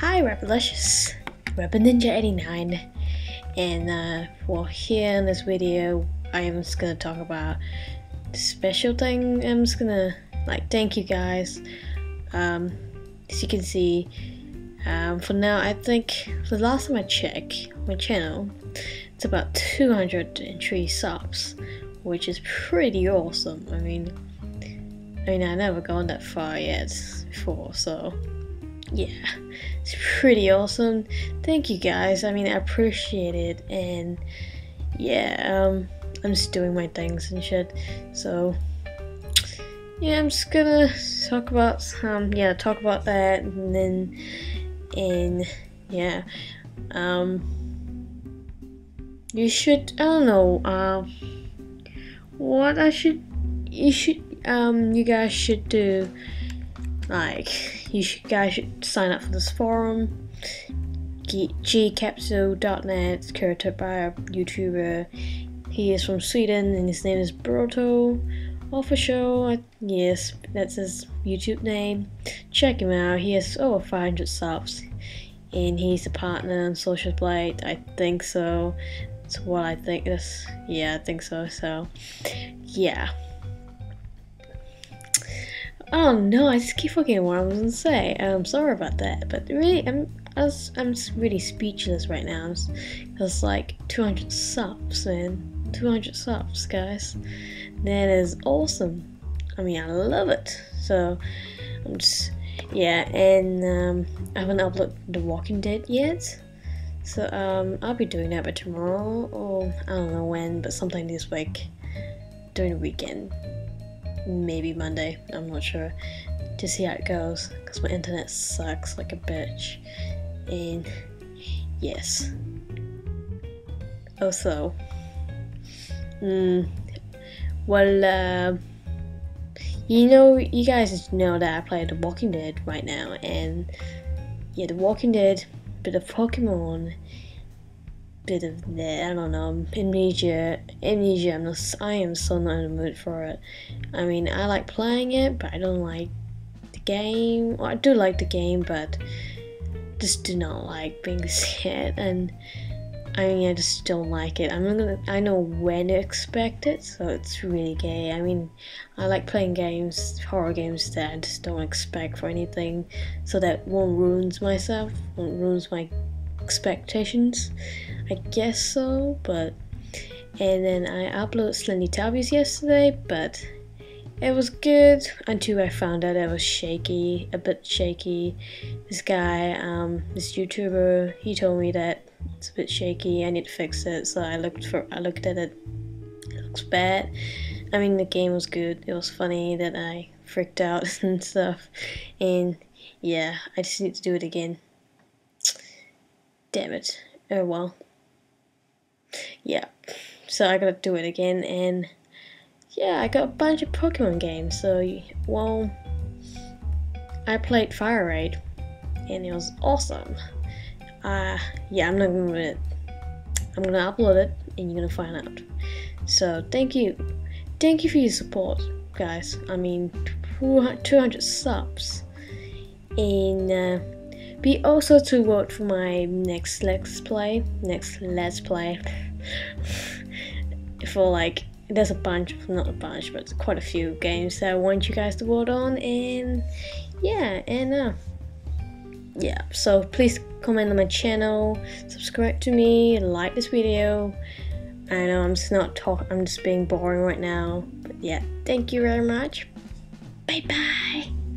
Hi Rapalicious, Ninja 89 and uh, well here in this video I am just gonna talk about special thing. I'm just gonna like thank you guys. Um, as you can see um, for now I think the last time I checked my channel it's about 203 subs which is pretty awesome. I mean I mean I never gone that far yet before so yeah, it's pretty awesome. Thank you guys. I mean, I appreciate it, and yeah, um, I'm just doing my things and shit. So yeah, I'm just gonna talk about some, yeah, talk about that, and then, and yeah, um, you should, I don't know, um, what I should, you should, um, you guys should do like, you should, guys should sign up for this forum. gcapsule.net, curated by a YouTuber. He is from Sweden and his name is Br00tal Official. Yes, that's his YouTube name. Check him out. He has over 500 subs. And he's a partner on Social Blade. I think so. That's what I think. This, yeah, I think so. So, yeah. Oh no, I just keep forgetting what I was gonna say. I'm um, sorry about that, but really, I'm I was, I'm really speechless right now. It's like 200 subs, man. 200 subs, guys. That is awesome. I mean, I love it. So, I'm just, yeah, and um, I haven't uploaded The Walking Dead yet. So, um, I'll be doing that by tomorrow, or I don't know when, but sometime this week, during the weekend maybe Monday, I'm not sure, to see how it goes, because my internet sucks like a bitch. And yes. Also, mm, well, uh, you know, you guys know that I play The Walking Dead right now, and yeah, The Walking Dead, bit of Pokemon, bit of that, I don't know, amnesia, amnesia, I'm not, I am so not in the mood for it. I mean, I like playing it, but I don't like the game. Well, I do like the game, but just do not like being scared, and I mean, I just don't like it. I'm not gonna, I know when to expect it, so it's really gay. I mean, I like playing games, horror games that I just don't expect for anything, so that won't ruins myself, won't ruins my expectations. I guess so, but and then I uploaded Slendytubbies yesterday, but it was good until I found out it was shaky, a bit shaky. This guy, um, this YouTuber, he told me that it's a bit shaky. I need to fix it. So I looked for, I looked at it. It looks bad. I mean, the game was good. It was funny that I freaked out and stuff. And yeah, I just need to do it again. Damn it. Oh well. Yeah. So I gotta do it again and yeah, I got a bunch of Pokemon games. So, well, I played FireRed, and it was awesome. Uh, yeah, I'm not gonna. I'm gonna upload it, and you're gonna find out. So, thank you, thank you for your support, guys. I mean, 200 subs, and uh, be also to vote for my next Let's Play, next Let's Play, for like there's a bunch, not a bunch, but quite a few games that I want you guys to vote on, and yeah, and uh, yeah, so please comment on my channel, subscribe to me, like this video. I know I'm just not talk, I'm just being boring right now, but yeah, thank you very much. Bye bye.